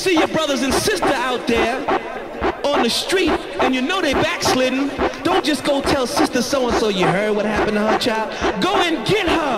See your brothers and sister out there on the street and you know they backslidden, don't just go tell sister so-and-so you heard what happened to her child. Go and get her.